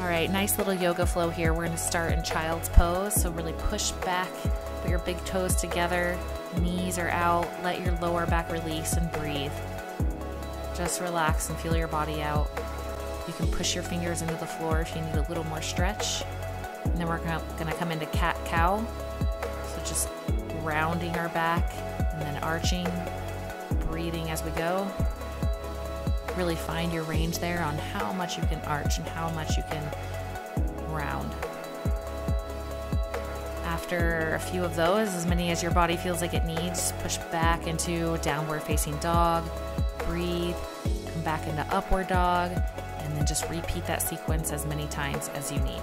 All right, nice little yoga flow here. We're gonna start in child's pose. So really push back, put your big toes together, knees are out, let your lower back release and breathe. Just relax and feel your body out. You can push your fingers into the floor if you need a little more stretch. And then we're gonna come into cat cow. So just rounding our back and then arching, breathing as we go really find your range there on how much you can arch and how much you can round. After a few of those, as many as your body feels like it needs, push back into downward facing dog, breathe, come back into upward dog, and then just repeat that sequence as many times as you need.